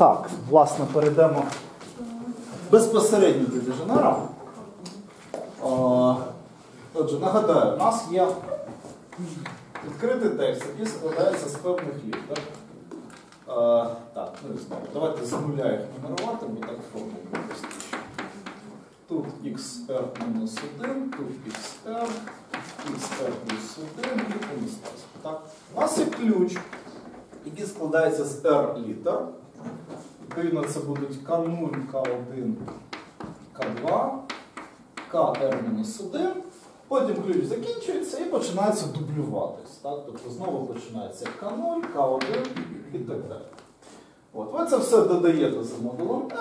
Так, власне, перейдемо безпосередньо до деженера. Отже, нагадаю, у нас є відкритий текст, який складається з певних літер. Е, так, ну і знову. Давайте з нуля їх нумерувати, бо так форму простіше. Тут xr мінус 1, тут xr, xr плюс 1 і помістився. Так? У нас є ключ, який складається з r літер. Відповідно, це будуть К0, К1, К2, КР-1. Потім ключ закінчується і починається дублюватись. Так? Тобто знову починається К0, К1 і так далі. От. Ви це все додаєте за модулем М.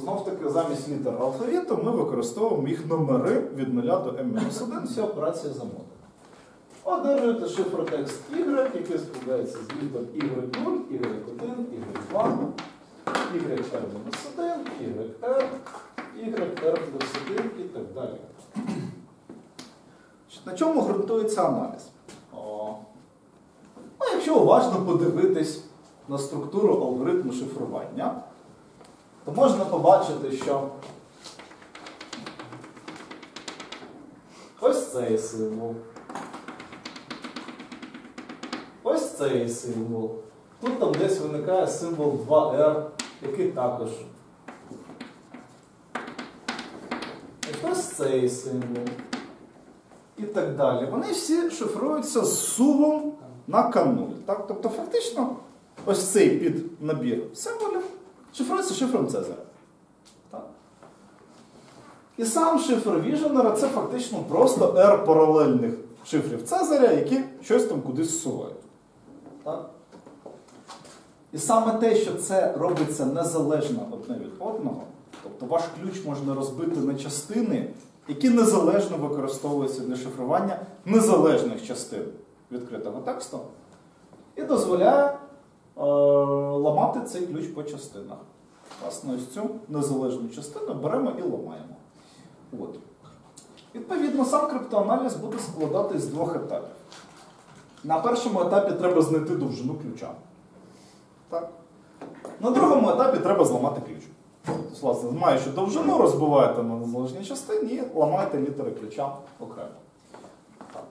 Знов таки замість літер алфавіту ми використовуємо їх номери від 0 до m-1, всі операції за модулем. Одержуєте шифротекст Y, який складається з літер Y0, Y1, Y2, YR-1, YR, YR плюс 1 і так далі. На чому ґрунтується аналіз? О, ну, якщо уважно подивитись на структуру алгоритму шифрування, то можна побачити, що ось цей символ. Ось цей символ. Тут там десь виникає символ 2R, який також. Ось цей символ. І так далі. Вони всі шифруються з сувом на К0. Так? Тобто, фактично, ось цей під набір символів шифрується шифром Цезаря. І сам шифр Віженера це фактично просто R паралельних шифрів Цезаря, які щось там кудись сувають. І саме те, що це робиться незалежно одне від одного, тобто ваш ключ можна розбити на частини, які незалежно використовуються для шифрування незалежних частин відкритого тексту, і дозволяє е, ламати цей ключ по частинах. Власне, ось цю незалежну частину беремо і ламаємо. От. Відповідно, сам криптоаналіз буде складатись з двох етапів. На першому етапі треба знайти довжину ключа. Так? На другому етапі треба зламати ключ. Тобто, власне, маючи довжину, розбиваєте на незалежній частині і ламаєте літери ключа окремо. Так.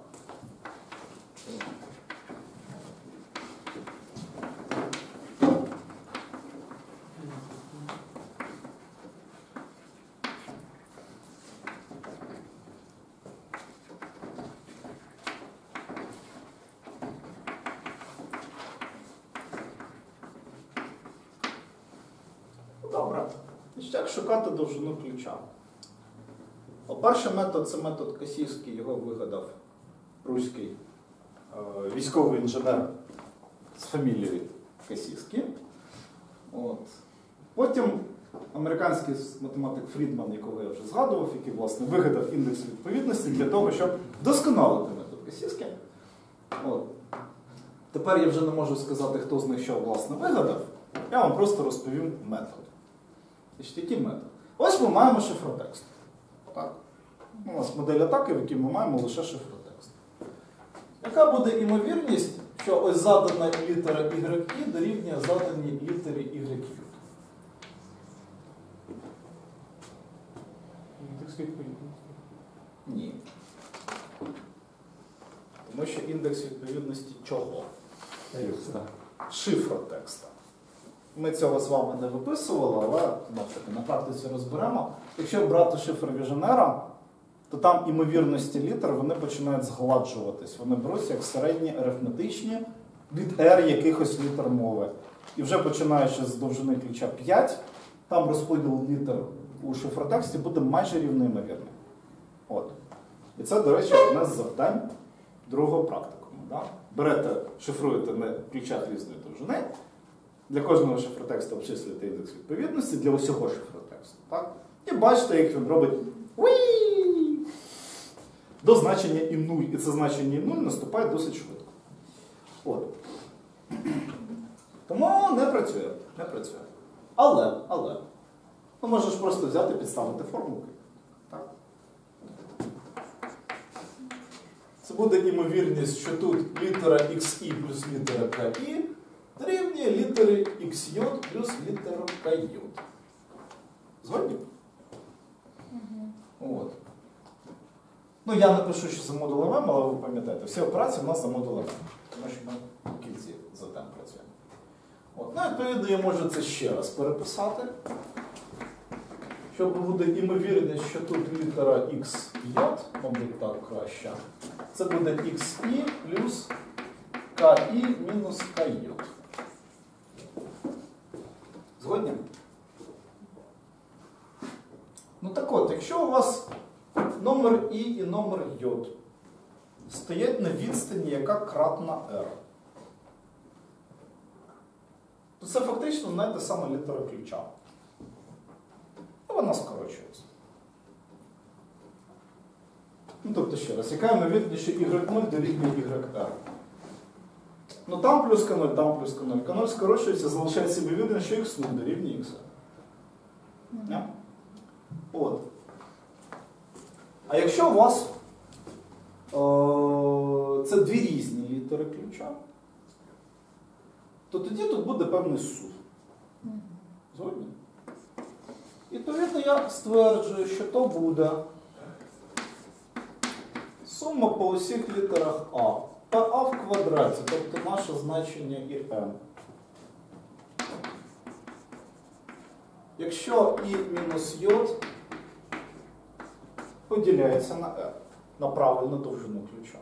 Добре. Значить, Як шукати О, Перший метод це метод Касівський, його вигадав руський е, військовий інженер з фамілією Касівський. От. Потім американський математик Фрідман, якого я вже згадував, який власне вигадав індекс відповідності для того, щоб досконалити метод Касівський. От. Тепер я вже не можу сказати, хто з них що власне вигадав. Я вам просто розповім метод. Значить, який метод? Ось ми маємо шифротекст. Так. У нас модель атаки, в якій ми маємо лише шифротекст. Яка буде імовірність, що ось задана літера YI дорівнює заданій літері YQ? Індекс відповідності. Ні. Тому що індекс відповідності чого? Текста. Ми цього з вами не виписували, але на практиці розберемо. Якщо брати шифр Віженера, то там імовірності літер вони починають згладжуватись. Вони беруться як середні арифметичні від R якихось літер мови. І вже починаючи з довжини ключа 5, там розподіл літер у шифротексті буде майже рівноймовірний. От. І це, до речі, одне з завдань другого практикуму. Да? Берете, шифруєте на ключах різної довжини. Для кожного шифротексту обчислюєте індекс відповідності для усього шифротексту. Так? І бачите, як він робить до значення і 0. І це значення і 0 наступає досить швидко. От. Тому не працює. Не працює. Але, але, ну можеш просто взяти і підставити формулки. Так? Це буде імовірність, що тут літера XI плюс літера KI дорівнює літери XJ плюс літеру KJ. Згодні? От. Ну, я напишу, що за модулем M, але ви пам'ятаєте, всі операції в нас за модулем M. Тому що ми в кінці за тем працюємо. От. Ну, відповідно, я можу це ще раз переписати. Щоб буде імовірність, що тут літера XJ, мабуть, так краще. Це буде XI плюс KI мінус KJ. Згодні? Ну так от, якщо у вас номер І і номер J стоять на відстані, яка кратна R, то це фактично навіть та сама літера ключа. І вона скорочується. Ну, тобто ще раз, яка ймовірність, що y0 дорівнює yr? Ну там плюс К0, там плюс К0. К0 скорочується, залишається ймовірність, що x0 дорівнює. Не? От. А якщо у вас е, це дві різні літери ключа, то тоді тут буде певний суд. Згодні? І відповідно я стверджую, що то буде сума по усіх літерах А. ПА в квадраті, тобто наше значення і m. Якщо і мінус йод поділяється на r, на правильну довжину ключа.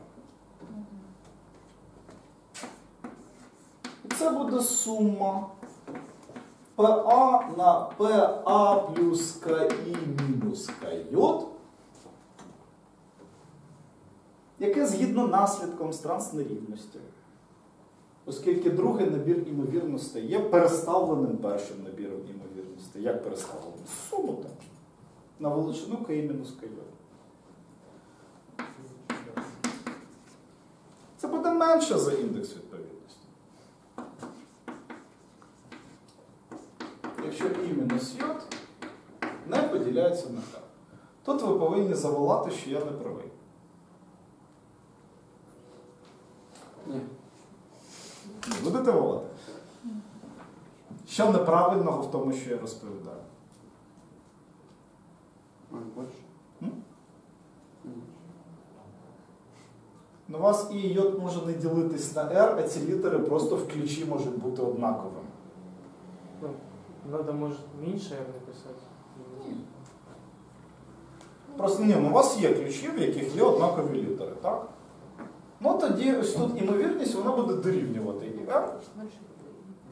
І це буде сума ПА на ПА плюс КІ мінус КЙ, яке згідно наслідком з транснерівності. Оскільки другий набір імовірностей є переставленим першим набіром імовірностей. Як переставленим? Сунути на величину КІ мінус КЙ. Це буде менше за індекс відповідності. Якщо і мінус йод не поділяється на К. Тут ви повинні заволати, що я не правий. Ні. Будете волати? Що неправильного в тому, що я розповідаю? М? Ну, у вас і йод може не ділитись на R, а ці літери просто в ключі можуть бути однаковими. Ну, надо, может, меньше написать. Ні. Просто ні, ну, у вас є ключі, в яких є однакові літери, так? Ну тоді ось тут імовірність вона буде дорівнювати і R.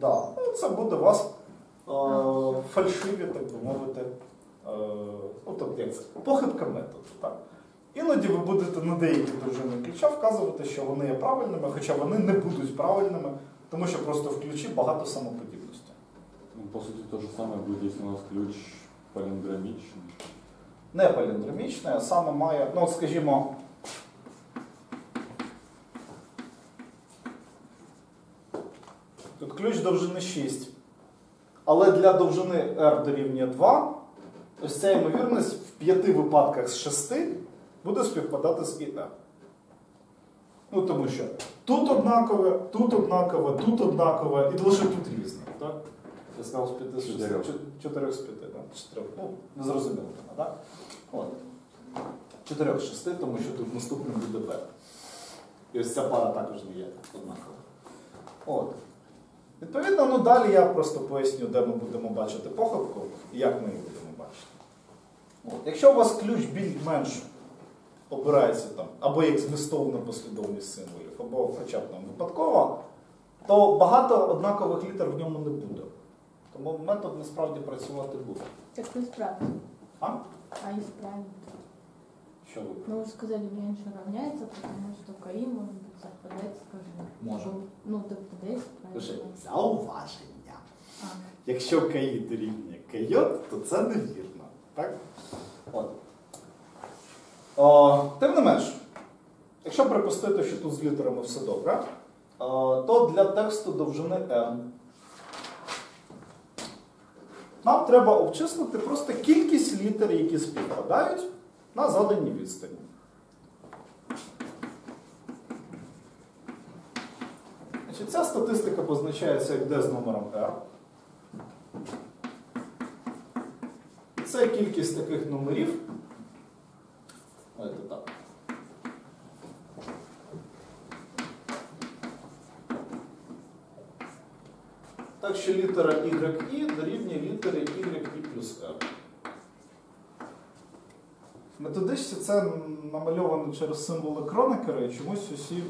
Да. Ну, це буде у вас е, фальшиві, так би мовити, е, ну, тобто як це, похибка методу. Так? Іноді ви будете на деякі довжини ключа вказувати, що вони є правильними, хоча вони не будуть правильними, тому що просто в ключі багато самоподібності. Ну, по сути, то же самое будет, если у нас ключ палиндромичный. Не паліндромічне, а саме має, ну от скажімо, тут ключ довжини 6. Але для довжини R дорівнює 2, ось ця ймовірність в 5 випадках з 6 буде співпадати з IR. Ну, тому що тут однакове, тут однакове, тут однакове, і лише тут різне. Так? Я сказав з 5 з 6, 4 з 5, так? 4. Ну, не зрозуміло так? От. 4 з 6, тому що тут наступним буде Б. І ось ця пара також не є однакова. От. Відповідно, ну далі я просто поясню, де ми будемо бачити похибку і як ми її будемо бачити. От. Якщо у вас ключ більш-менш обирається там, або як змістовна послідовність символів, або хоча б там випадково, то багато однакових літер в ньому не буде. Тому метод насправді працювати буде. Так исправить. А? А исправить. Що ви? Ну, вы сказали, меньше равняется, потому что КАИ может быть совпадать, скажем. Може. Ну, тогда Слушай, исправить. зауваження. А, Якщо КАІ дорівнює КЙ, то це невірно. Так? От. О, тим не менш, якщо припустити, що тут з літерами все добре, о, то для тексту довжини N нам треба обчислити просто кількість літер, які співпадають на заданій відстані. Ця статистика позначається як D з номером R. Це кількість таких номерів. Давайте так. Так що літера YI дорівнює літери YI плюс R. В методичці це намальовано через символи Кронекера, і чомусь усі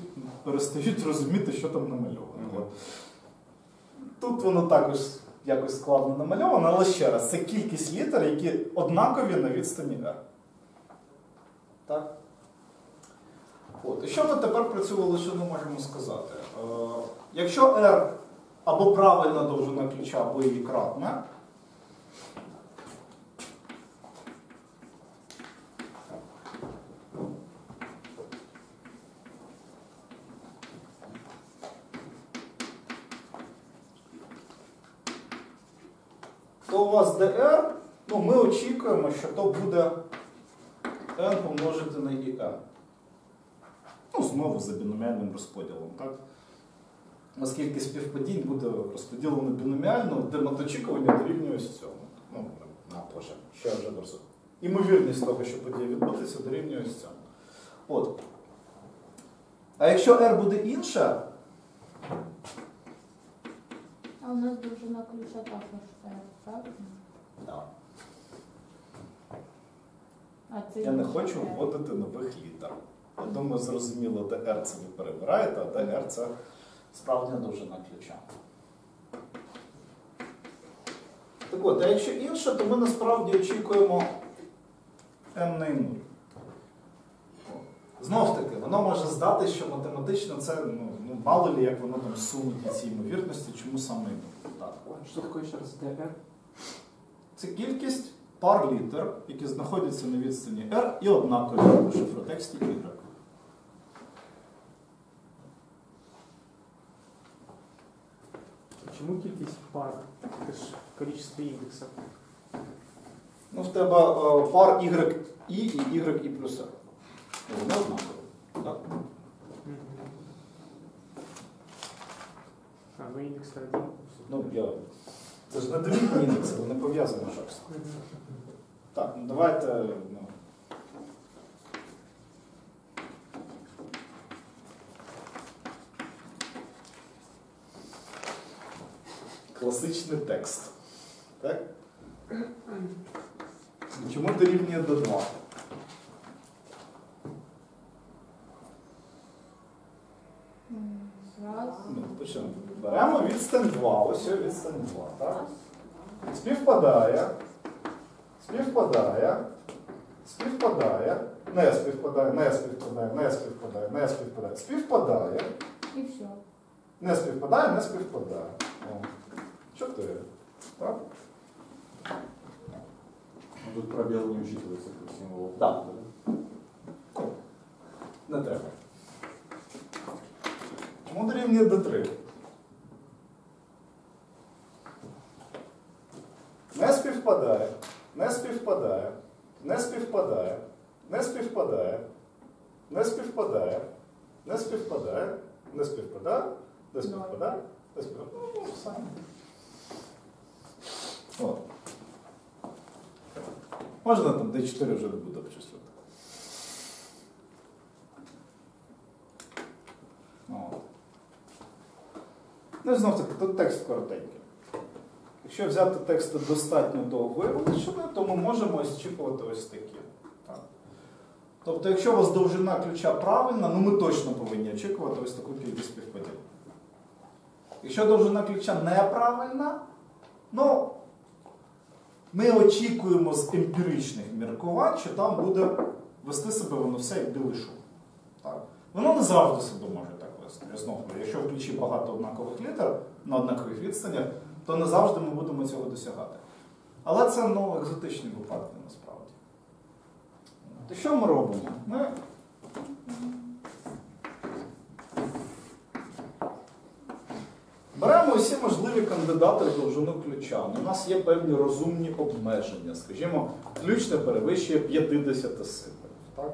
перестають розуміти, що там намальовано. Мгм. Тут воно також якось складно намальовано, але ще раз, це кількість літер, які однакові на відстані R. Так? От. І що ми тепер про цю величину можемо сказати? Е, якщо R або правильна довжина ключа, або її кратна, то у вас dr, ну, ми що то буде n помножити на IN. Ну, знову за біноміальним розподілом, так? Оскільки співпадінь буде розподілено біноміально, де маточікування дорівнює цьому. Ну, на Боже, що я вже доросу. Імовірність того, що подія відбудеться, дорівнює ось цьому. От. А якщо R буде інша, А у нас довжина ключа також R, правильно? так. А це Я не хочу вводити нових літер. Я думаю, зрозуміло, де R це ви перебираєте, а де R це справжня довжина ключа. Так от, а якщо інше, то ми насправді очікуємо n на 0. Знов таки, воно може здатись, що математично це ну, ну, мало ли, як воно там сунуті ці ймовірності, чому саме 0. Так. Что такое еще раз DR? Це кількість пар літер, які знаходяться на відстані R і однакові у шифротексті Y. Почему кількість пар? Это ж количество индексов. Ну, в тебе е, пар Y і і Y і плюс R. Ну, Вони однакові. Так? А, ну индекс один. Ну, я... Це ж не довідні індекси, вони пов'язані щось. Так, ну давайте. Ну. Класичний текст. Так? Чому дорівнює до 2? М, Раз. Ну, почнемо. Беремо відстань 2. Ось відстань 2. Так? Співпадає. Співпадає. Співпадає. Не співпадає, не співпадає, не співпадає, не співпадає. Співпадає. І все. Не співпадає, не співпадає. О. Чотири. Так? Тут пробел не учитывается как символ. Да. Ну, Не треба. Чому дорівнює до 3? Не співпадає, не співпадає, не співпадає, не співпадає, не співпадає, не співпадає, не співпадає, не співпадає, не співпадає. Ну. От. Можна там D4 вже не буде обчислювати. Ну і знов таки, тут текст коротенький. Якщо взяти текст достатньо довгої величини, то ми можемо очікувати ось такі. Так. Тобто, якщо у вас довжина ключа правильна, ну ми точно повинні очікувати ось таку кількість співпадінь. Якщо довжина ключа неправильна, ну ми очікуємо з емпіричних міркувань, що там буде вести себе воно все як білий. Так. Воно не завжди себе може так вести. Знову, якщо в ключі багато однакових літер на однакових відстанях, то не завжди ми будемо цього досягати. Але це ну, екзотичні випадки насправді. То що ми робимо? Ми Беремо усі можливі кандидати в довжину ключа. У нас є певні розумні обмеження. Скажімо, ключ не перевищує 50 символів. Так?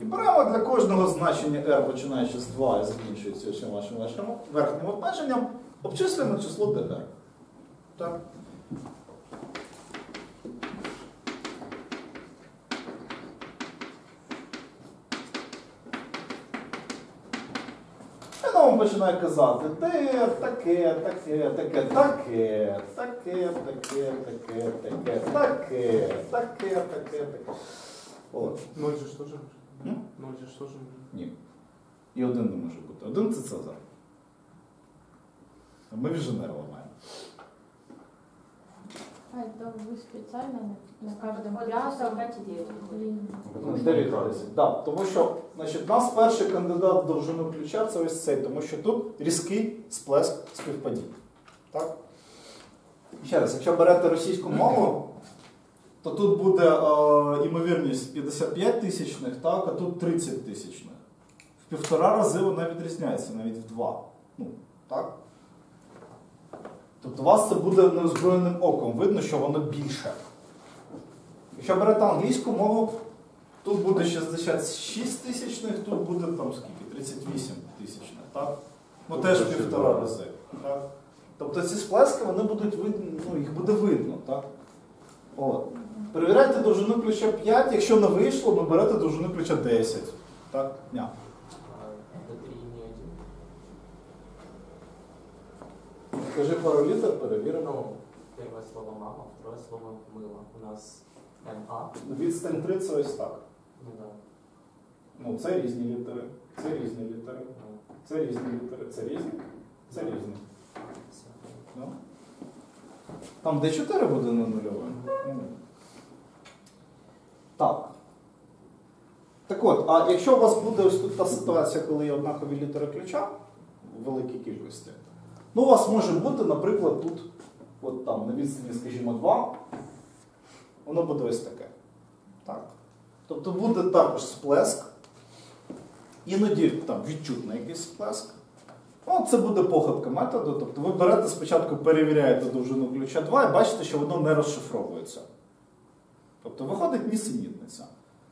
І беремо для кожного значення r, починаючи з 2 і закінчуючи цим вашим верхнім обмеженням, обчислюємо число dr. Так? Воно починає казати те, таке, таке, таке, таке, таке, таке, таке, таке, таке, таке, таке, таке. От. Ноль же ж может. Ноль же ж может. Ні. І один не може бути. Один це Цезар. А Ми віженер ламаємо. А это вы специально на, на каждом Вот пятом 45 и 9 выходит. линии. Ну, 9 10. Да, тому що значить, у нас перший кандидат в довжину ключа це ось цей, тому що тут різкий сплеск співпадінь. Так? Ще раз, якщо берете російську мову, то тут буде е, імовірність 55 тисячних, так, а тут 30 тисячних. В півтора рази вона відрізняється, навіть в два. Ну, так? Тобто у вас це буде неозброєним оком. Видно, що воно більше. Якщо берете англійську мову, тут буде 66 тисячних, тут буде там скільки? 38 тисячних, так? Ну Тут теж теж півтора рази. Так? Тобто ці сплески вони будуть видно, ну, їх буде видно, так? От. Перевіряйте довжину ключа 5, якщо не вийшло, ви берете довжину ключа 10. Так? Ня. Это 3 не 1. Скажи пару літер, перевіримо. Первое слово мама, второе слово мыло. У нас МА. Відстань 3 це ось так. Ну да. Ну, це різні літери, це різні літери, це різні літери, це різні, це різні. всё. Ну. Там де 4 буде на нульове. Ну. Так. Так от, а якщо у вас буде ось тут та ситуація, коли є однакові літери ключа в великій кількості, ну у вас може бути, наприклад, тут, от там, на відстані, скажімо, 2, воно буде ось таке. Так. Тобто буде також сплеск, іноді там відчутний якийсь сплеск. Ну, це буде похибка методу. Тобто ви берете спочатку перевіряєте довжину ключа 2 і бачите, що воно не розшифровується. Тобто виходить нісенітниця.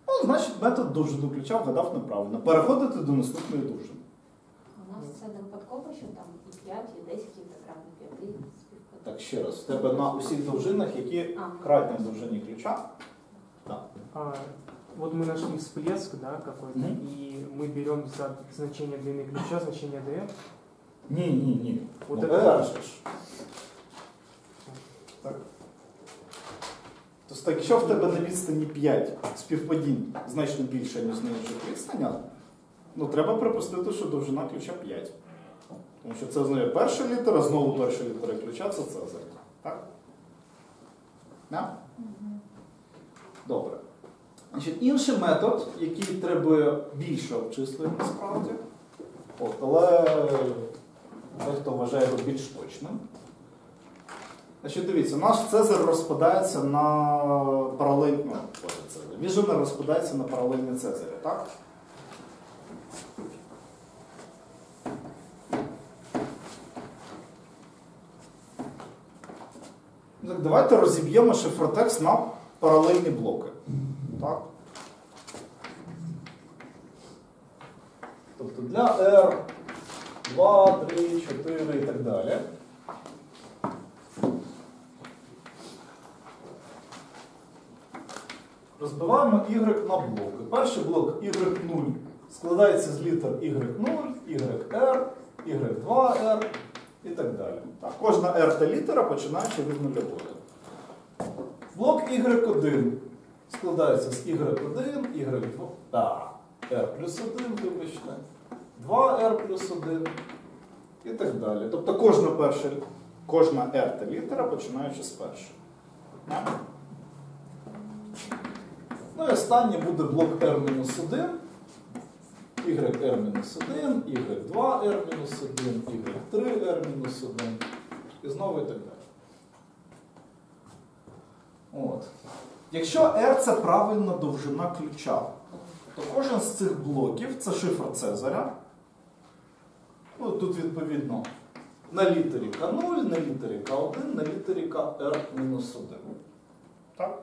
Ну, значить, метод довжину ключа вгадав неправильно. Переходите до наступної довжини. У нас це не випадково, що там 5, і 10 інтегральних 5 співпадають. Так, ще раз, в тебе на усіх довжинах, які А. кратні довжині ключа. Так. А, вот мы нашли всплеск, да, какой-то, Мгм. и мы берем за значение длины ключа значение dr. Ні, ні, ні. От ну, це- R же ж. Так. Тобто, так, якщо в тебе на відстані 5 співпадінь значно більше, ніж на інших відстанях, ну треба припустити, що довжина ключа 5. Тому що це означає перша літера, знову перша літера ключа це Цезарь. Так? Да? Добре. Значить, інший метод, який требує більше обчислень насправді, от, але дехто вважає його більш точним. Значить, дивіться, наш Цезар розпадається на паралельні. Ну, Цезар. Розпадається на паралельні Цезарі, так? Давайте розіб'ємо шифротекст на паралельні блоки. Так? Тобто для R 2, 3, 4 і так далі. Розбиваємо y на блоки. Перший блок y0 складається з літер y0, yr, y2r і так далі. Так, кожна r та літера починаючи від нульової. Блок y1 складається з y1, y2, а, r плюс 1, вибачте, 2r плюс 1 і так далі. Тобто кожна перша, кожна r та літера починаючи з першої. Ну і останнє буде блок r-1, yr-1, y2r-1, y3r-1 і знову і так далі. От. Якщо R це правильна довжина ключа, то кожен з цих блоків це шифр Цезаря. Ну, тут відповідно на літері К0, на літері К1, на літері КР-1. Так?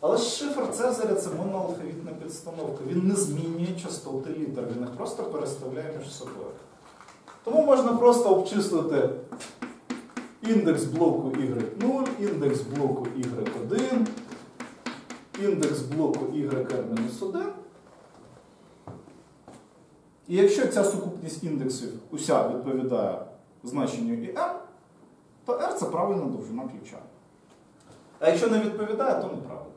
Але ж шифр Цезаря це моноалфавітна підстановка. Він не змінює частоти літер, він їх просто переставляє між собою. Тому можна просто обчислити індекс блоку Y0, індекс блоку Y1, індекс блоку YR-1. І якщо ця сукупність індексів уся відповідає значенню IM, то R це правильна довжина ключа. А якщо не відповідає, то неправильно.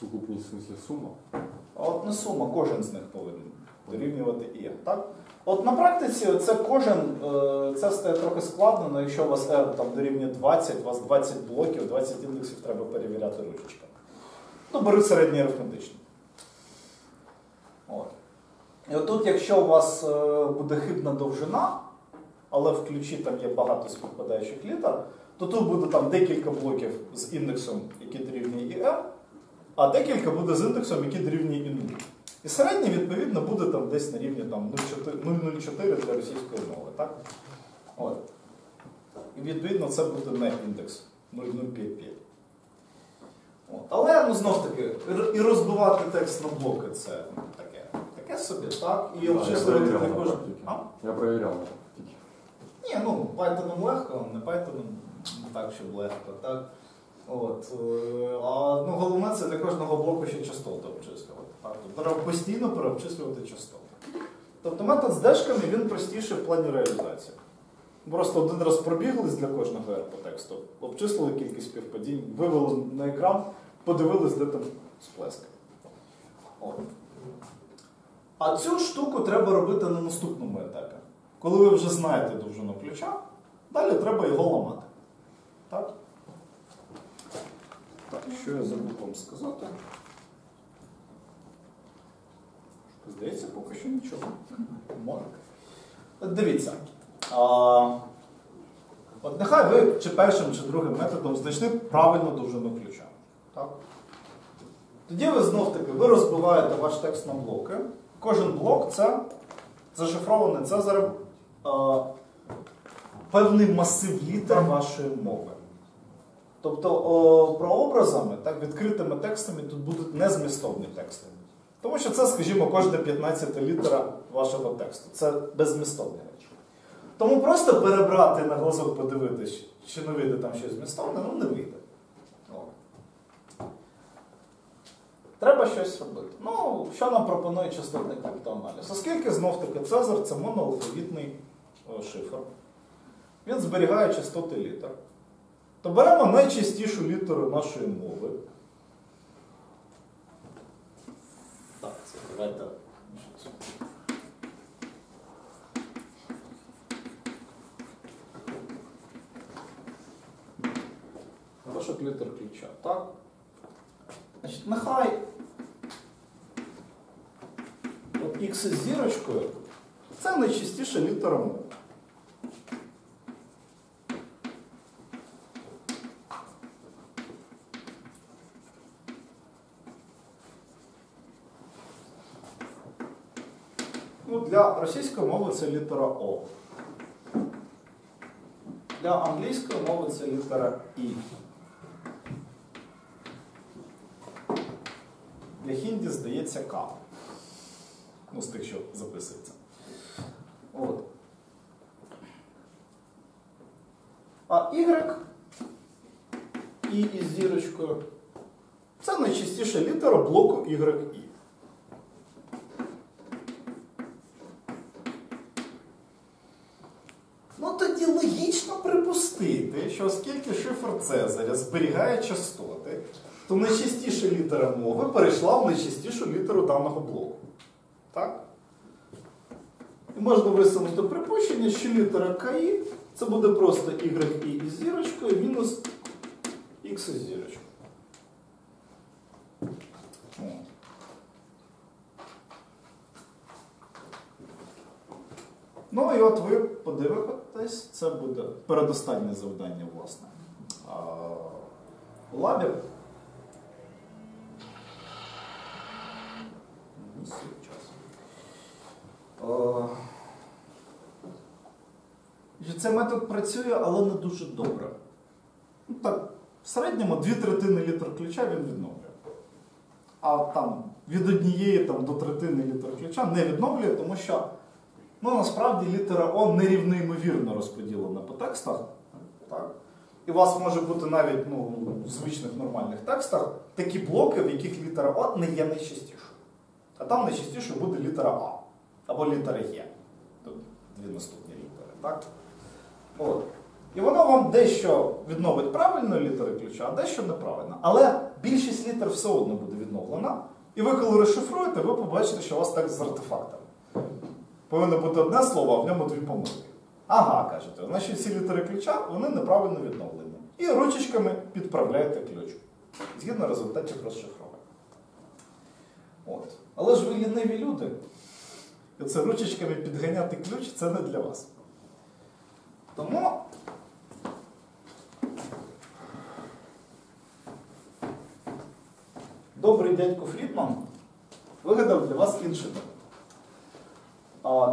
Сукупність в смысле сума. А от не сума, кожен з них повинен дорівнювати і. Так? От на практиці це кожен, е, це стає трохи складно, якщо у вас R там дорівнює 20, у вас 20 блоків, 20 індексів треба перевіряти ручечками. Ну, бери середній арифметичний. От. І отут, якщо у вас е, буде хибна довжина, але в ключі там є багато співпадаючих літер, то тут буде там декілька блоків з індексом, який дорівнює і R, а декілька буде з індексом, який дорівнює і 0. І середній, відповідно, буде там десь на рівні 0,04 0,04 для російської мови. Так? От. І відповідно це буде не індекс 0055. От. Але ну, знов таки, і розбивати текст на блоки це таке. Таке собі, так? І обчислювати кожен. Я на. Ні, ну Python легко, не Python не так, щоб легко, так? От, е, а ну, головне це для кожного блоку ще частоти обчислювати. Тобто треба постійно переобчислювати частоти. Тобто метод з дешками він простіший в плані реалізації. Просто один раз пробіглись для кожного R по тексту, обчислили кількість співпадінь, вивели на екран, подивились, де там сплески. От. А цю штуку треба робити на наступному етапі. Коли ви вже знаєте довжину ключа, далі треба його ламати. Так? Так, що я забув вам сказати? Здається, поки що нічого. Може. Дивіться. А, от нехай ви чи першим, чи другим методом знайшли правильну довжину ключа. Так? Тоді ви знов таки ви розбиваєте ваш текст на блоки. Кожен блок це зашифрований Цезарем а, певний масив літер вашої мови. Тобто о, прообразами, так, відкритими текстами тут будуть незмістовні тексти. Тому що це, скажімо, кожна 15 літера вашого тексту. Це беззмістовні речі. Тому просто перебрати на глазок подивитись, чи не вийде там щось змістовне, ну не вийде. Треба щось робити. Ну, що нам пропонує частотний криптоаналіз? Оскільки знов-таки Цезар це моноалфавітний е, шифр. Він зберігає частоти літер. То беремо найчастішу літеру нашої мови. Так, це давайте. Пошук літер ключа. Так? Значить, нехай от X з зірочкою це найчастіше літера. Ну, для російської мови це літера О. Для англійської мови це літера І. Для хінді здається К. Ну, з тих, що записується. От. А Y І із зірочкою. Це найчастіша літера блоку YI. Ну тоді логічно припустити, що оскільки шифр Цезаря зберігає частоти, то найчастіша літера мови перейшла в найчастішу літеру даного блоку. Так? І можна висунути припущення, що літера КІ це буде просто YI із зірочкою мінус X із зірочкою. Ну і от ви подивитесь, це буде передостаннє завдання, власне. А, у лабі. Ну, Цей метод працює, але не дуже добре. Ну, так, в середньому дві третини літер ключа він відновлює. а там від однієї там, до третини літер ключа не відновлює, тому що ну, насправді літера О нерівноймовірно розподілена по текстах. Так? І у вас може бути навіть ну, в звичних нормальних текстах такі блоки, в яких літера О не є найчастішою. А там найчастіше буде літера А або літера Є. Дві наступні літери. Так? От. І воно вам дещо відновить правильно літери ключа, а дещо неправильно. Але більшість літер все одно буде відновлена. І ви, коли розшифруєте, ви побачите, що у вас текст з артефактами. Повинно бути одне слово, а в ньому дві помилки. Ага, кажете, значить всі літери ключа вони неправильно відновлені. І ручечками підправляєте ключ. Згідно результатів розшифровки. От. Але ж ви ліниві люди. І це ручечками підганяти ключ це не для вас. Тому добрий дядько Фрідман вигадав для вас інший метод.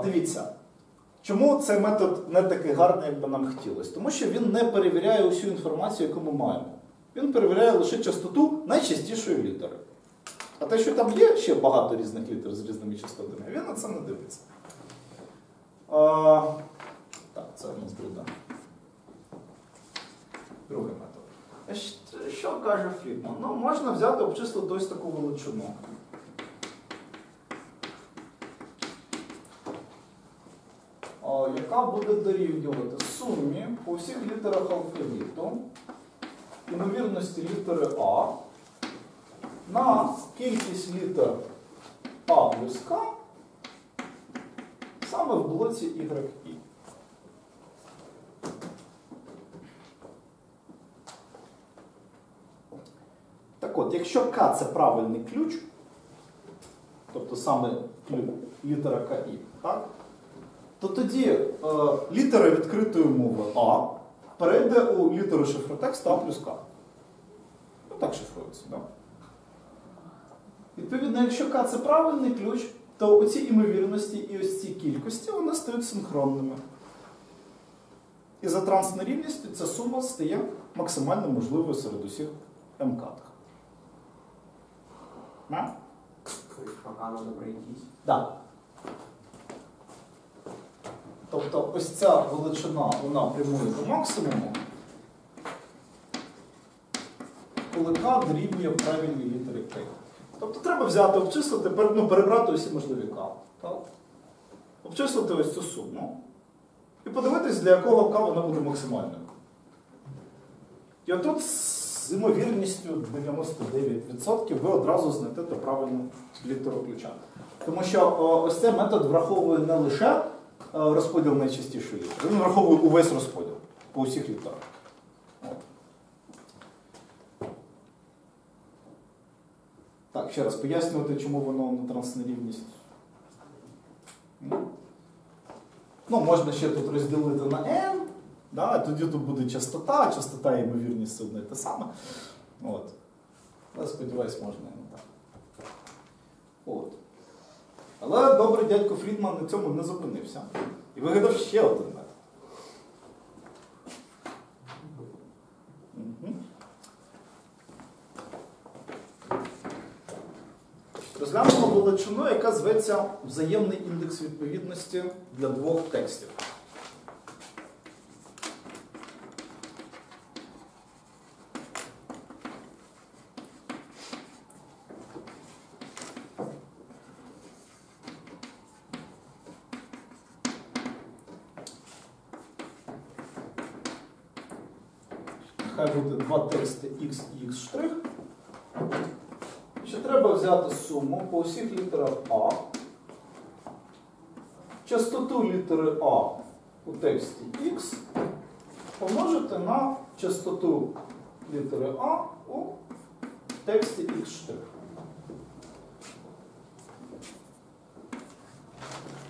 Дивіться, чому цей метод не такий гарний, як би нам хотілося? Тому що він не перевіряє усю інформацію, яку ми маємо. Він перевіряє лише частоту найчастішої літери. А те, що там є ще багато різних літер з різними частотами, він на це не дивиться. А, так, це у нас буде. Другий метод. Що каже Фрідман? Ну, можна взяти обчислити ось таку величину. А, яка буде дорівнювати сумі по всіх літерах алфавіту ймовірності літери А на кількість літер А плюс К саме в блоці YI. Так от, якщо К це правильний ключ, тобто саме літера КІ, так? То тоді е, літера відкритої мови А перейде у літеру шифротексту А плюс К. Ну, так шифрується, так? Відповідно, якщо К це правильний ключ, то оці імовірності і ось ці кількості вони стають синхронними. І за транснерівністю ця сума стає максимально можливою серед усіх МК. На? Якщо А треба пройтись. Да. Тобто ось ця величина вона прямує до максимуму, коли К дорівнює правильній літері К. Тобто треба взяти, обчислити, ну, перебрати усі можливі К. Так? Обчислити ось цю суму. І подивитись, для якого К вона буде максимальною. І отут з ймовірністю 99% ви одразу знайдете правильну літеру ключа. Тому що ось цей метод враховує не лише розподіл найчастішої літери, він враховує увесь розподіл по усіх літерах. Так, ще раз пояснювати, чому воно на транснерівність. Ну, Ну, можна ще тут розділити на n, да, тоді тут буде частота, частота і ймовірність це одне те саме. От. Але сподіваюсь, можна і не так. От. Але добрий дядько Фрідман на цьому не зупинився. І вигадав ще один метод. Розглянемо величину, яка зветься взаємний індекс відповідності для двох текстів. Хай буде два тексти X і X штрих. Ще треба взяти всіх літерах А. Частоту літери А у тексті X помножити на частоту літери А у тексті.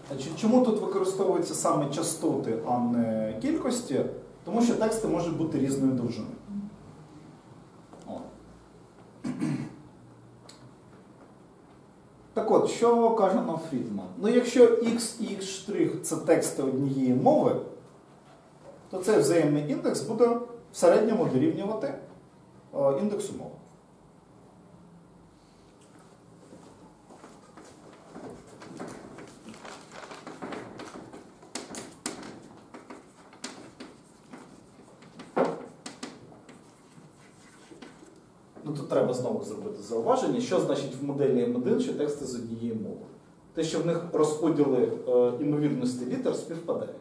Значить, чому тут використовуються саме частоти, а не кількості? Тому що тексти можуть бути різної довжини. Так от, що каже нам Фрідман? Ну, якщо X і X' це тексти однієї мови, то цей взаємний індекс буде в середньому дорівнювати е, індексу мови. тут треба знову зробити зауваження, що значить в моделі М1, що тексти з однієї мови. Те, що в них розподіли е, імовірності літер співпадають.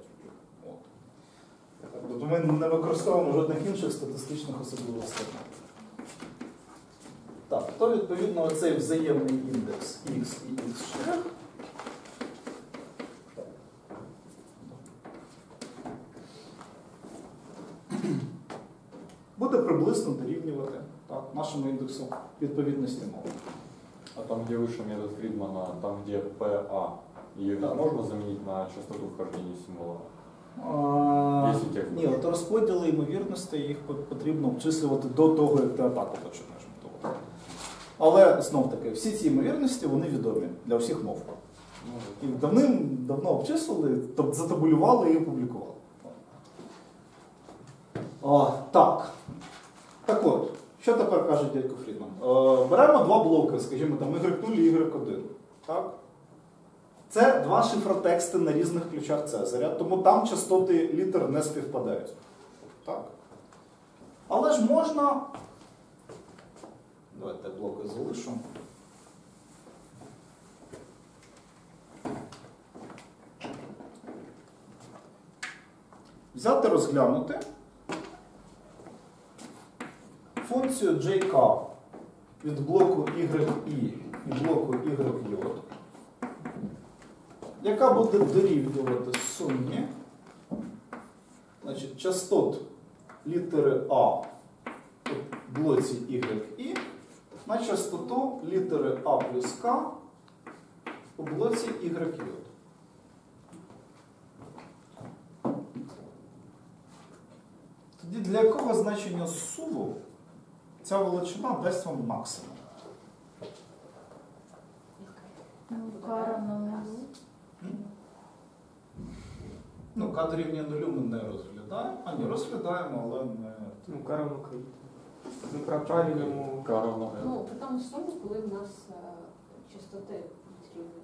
Тобто ми не використовуємо жодних інших статистичних особливостей. Так, то відповідно оцей взаємний індекс x і x'. Буде приблизно дорівнювати так, нашому індексу відповідності мови. А там, где выше метод Фридмана, там, где PA, ее Да. можно заменить на частоту вхождения символа? А, Ні, от розподіли ймовірності їх потрібно обчислювати до того, як ти атаку почнеш. готувати. Але знов таки, всі ці ймовірності вони відомі для всіх мов. І давним-давно обчислили, тоб- затабулювали і опублікували. О, так. Так от, що тепер каже дядько Фрідман? Е, беремо два блоки, скажімо, там Y0 і Y1. Так? Це два шифротексти на різних ключах Цезаря, тому там частоти літер не співпадають. Так? Але ж можна. Давайте блоки залишу. Взяти розглянути функцію JK від блоку YI і блоку YJ, яка буде дорівнювати сумі значить, частот літери А у блоці YI на частоту літери А плюс К у блоці YJ. Тоді для якого значення суву ця величина дасть вам максимум? Ну, кара на нулю. Ну, К дорівнює нулю ми не розглядаємо. А ні, розглядаємо, але не. Ну, кара внука. Ну, про правильному К равно L. Ну, при тому сумі, коли в нас е, частоти потрібні.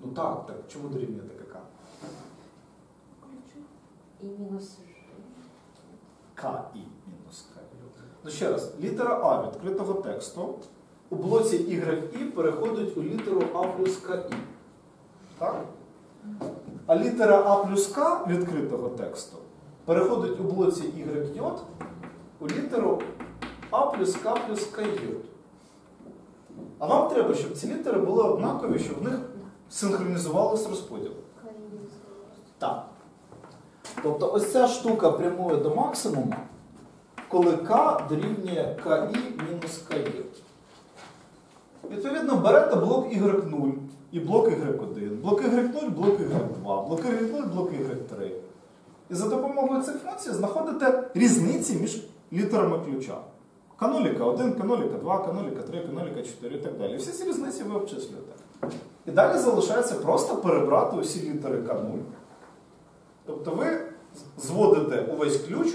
Ну так, так. Чому дорівнює таке К? І мінус Ж. К і мінус. Ну ще раз, літера А відкритого тексту у блоці YI переходить у літеру А плюс КІ. Так? А літера А плюс К відкритого тексту переходить у блоці YJ у літеру А плюс К плюс КJ. А вам треба, щоб ці літери були однакові, щоб в них синхронізувалися розподіл. Так. Тобто ось ця штука прямує до максимуму, коли К дорівнює КІ мінус КІ. Відповідно, берете блок Y0 і блок Y1, блок Y0, блок Y2, блок Y0, блок Y3. І за допомогою цих функцій знаходите різниці між літерами ключа. Каноліка 1, каноліка 2, каноліка 3, каноліка 4 і так далі. Всі ці різниці ви обчислюєте. І далі залишається просто перебрати усі літери К0. Тобто ви зводите увесь ключ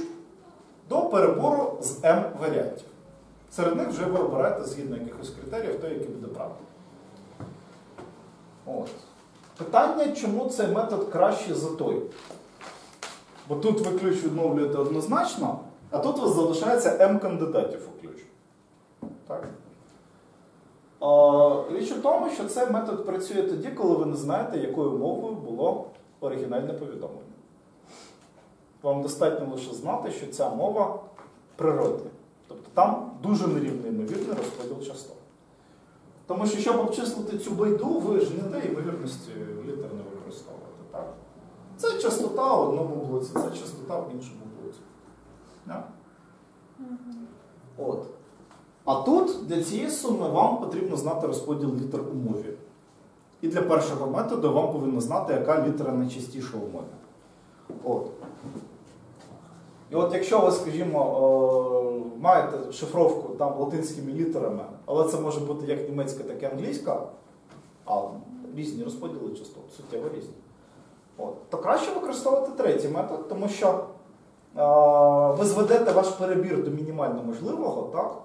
до перебору з М варіантів. Серед них вже ви обираєте згідно якихось критеріїв, той, який буде правильний. От. Питання, чому цей метод краще за той? Бо тут ви ключ відновлюєте однозначно, а тут у вас залишається М кандидатів у ключ. Так? А, річ у тому, що цей метод працює тоді, коли ви не знаєте, якою мовою було оригінальне повідомлення. Вам достатньо лише знати, що ця мова природня. Тобто там дуже нерівний ймовірний розподіл частот. Тому що, щоб обчислити цю байду, ви ж ніде ймовірності літер не використовуєте. Так? Це частота в одному блоці, це частота в іншому блоці. Да? От. А тут для цієї суми вам потрібно знати розподіл літер у мові. І для першого методу вам повинно знати, яка літера найчастіша у мові. От. І от якщо ви, скажімо, е, маєте шифровку там латинськими літерами, але це може бути як німецька, так і англійська, а різні розподіли частот, суттєво різні. От. То краще використовувати третій метод, тому що е, ви зведете ваш перебір до мінімально можливого, так?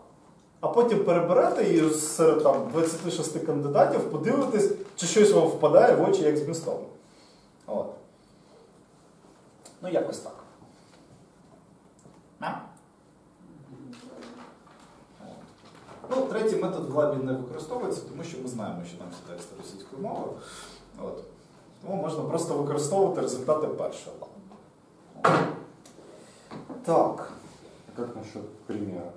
а потім переберете і серед там, 26 кандидатів подивитесь, чи щось вам впадає в очі як змістовно. От. Ну, якось так. А? Ну, третій метод в лабі не використовується, тому що ми знаємо, що там всі тексти російською мовою. От. Тому можна просто використовувати результати першого лабу. Так. А как насчет примера?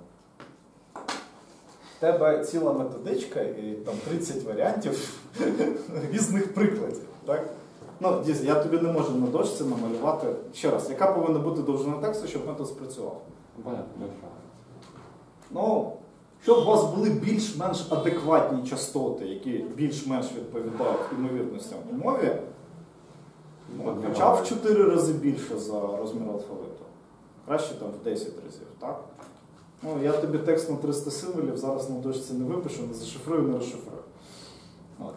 В тебе ціла методичка і там 30 варіантів різних прикладів. Так? Ну, дійсно, я тобі не можу на дошці намалювати. Ще раз, яка повинна бути довжина тексту, щоб метод спрацював? Ну, щоб у вас були більш-менш адекватні частоти, які більш-менш відповідають ймовірностям у мові, ну, хоча б в 4 рази більше за розмір алфавиту. Краще там в 10 разів, так? Ну, я тобі текст на 300 символів зараз на дошці не випишу, не зашифрую, не розшифрую. От.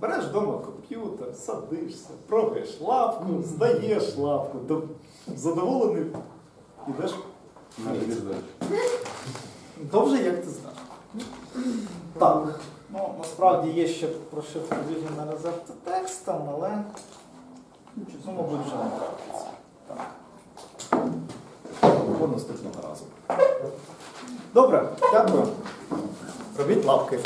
Береш вдома комп'ютер, садишся, прогаєш лапку, здаєш лапку, до- задоволений, ідеш. Довже, як ти знаєш. Так. Ну, насправді є ще прошивка Vision резерв текстом, але ну, мабуть, вже не трапиться. Так. Або наступного разу. Добре, дякую. Робіть лапки.